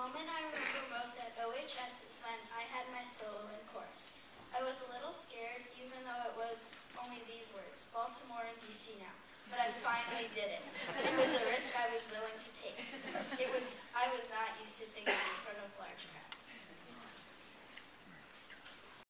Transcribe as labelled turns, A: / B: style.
A: moment I remember most at OHS is when I had my solo in chorus. I was a little scared, even though it was only these words, Baltimore and D.C. now. But I finally did it. It was a risk I was willing to take. It was I was not used to singing